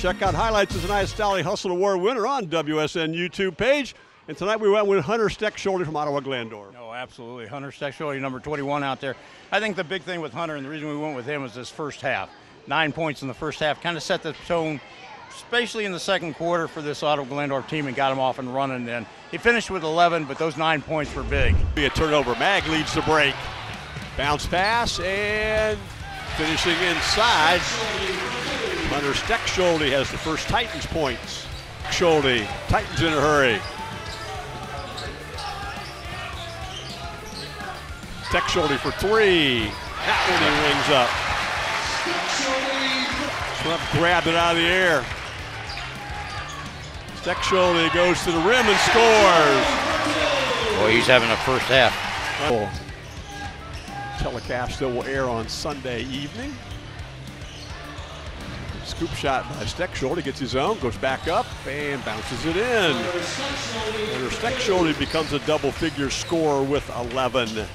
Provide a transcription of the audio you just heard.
Check out highlights of tonight's Stolly Hustle Award winner on WSN YouTube page. And tonight we went with Hunter Stechschulte from Ottawa Glandorf. No, absolutely. Hunter Stechschulte, number 21 out there. I think the big thing with Hunter, and the reason we went with him was this first half. Nine points in the first half kind of set the tone, especially in the second quarter for this Ottawa Glandorf team and got him off and running. Then he finished with 11, but those nine points were big. Be a turnover. Mag leads the break. Bounce pass and finishing inside. Hunter Stechschulte has the first Titans points. Schulte, Titans in a hurry. Stechschulte for three. That one he wings up. Swep grabbed it out of the air. Stechschulte goes to the rim and scores. Boy, he's having a first half. Telecast that will air on Sunday evening. Scoop shot by Stechschulte, gets his own, goes back up, and bounces it in. Hunter Stechschulte becomes a double-figure scorer with 11.